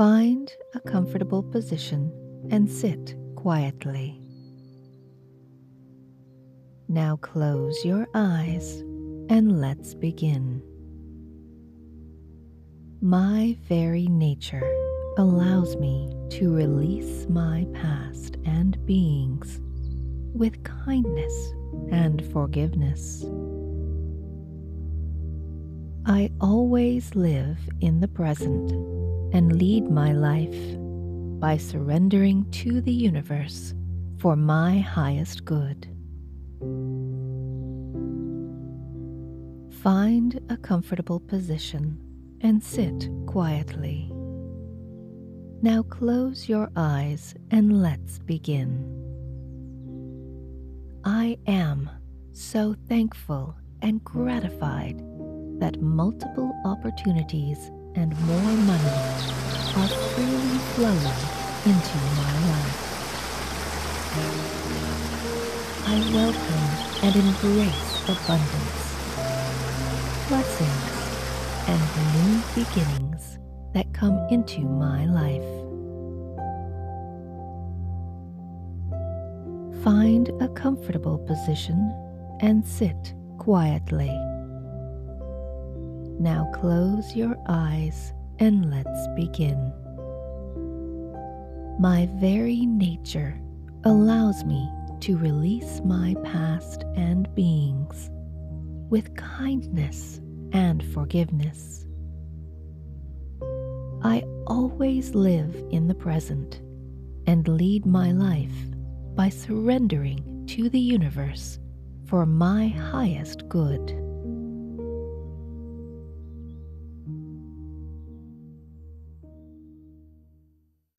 Find a comfortable position and sit quietly. Now close your eyes and let's begin. My very nature allows me to release my past and beings with kindness and forgiveness. I always live in the present and lead my life by surrendering to the universe for my highest good. Find a comfortable position and sit quietly. Now close your eyes and let's begin. I am so thankful and gratified that multiple opportunities and more money flowing into my life. I welcome and embrace abundance, blessings, and new beginnings that come into my life. Find a comfortable position and sit quietly. Now close your eyes and let's begin. My very nature allows me to release my past and beings with kindness and forgiveness. I always live in the present and lead my life by surrendering to the universe for my highest good.